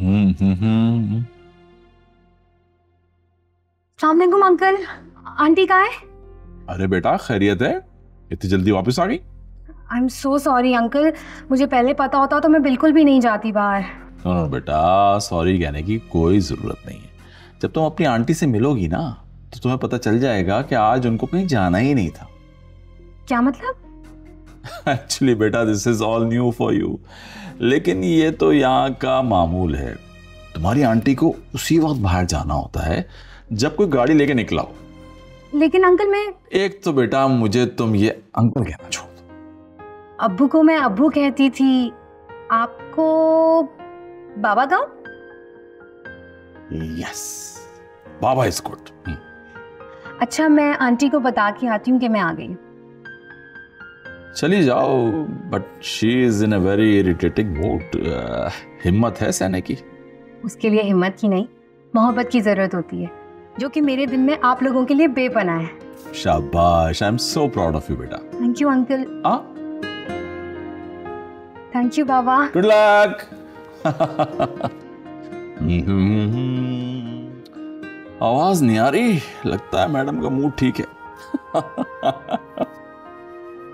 हम्म हम्म हम्म सलामकुम uncle. Aunty कहाँ है? अरे बेटा खैरियत है? इतनी जल्दी वापस आ गई? I am so sorry uncle. मुझे पहले पता होता तो मैं बिल्कुल भी नहीं जाती बाहर। नो नो बेटा सॉरी कहने की कोई ज़रूरत नहीं है। जब तुम अपनी आंटी से मिलोगी ना तो तुम्हें पता चल जाएगा कि आज उनको कहीं जाना ही नहीं था। क्या मतलब? एक्चुअली बेटा this is all new for you लेकिन ये तो यहाँ का मामूल है। तुम्हारी आंटी को उसी वक्त बाहर जाना होता है जब कोई गाड़ी लेके निकला हो। लेकिन अंकल मैं एक तो बेटा मुझे तुम ये अंकल कहना छोड़ दो। अब्बू को मैं अब्बू कहती थी। आपको बाबा गाँव? यस बाबा इज़ गुड अच्छा मैं आंटी को बता के आती हूँ कि मैं आ गई चली जाओ but she is in a very irritating mood हिम्मत है सहने की? उसके लिए हिम्मत की नहीं मोहब्बत की ज़रूरत होती है जो कि मेरे दिल में आप लोगों के लिए बेपना है। शाबाश I am so proud of you बेटा thank you uncle thank you Baba. Good luck आवाज़ नहीं आ रही लगता है मैडम का मूड ठीक है।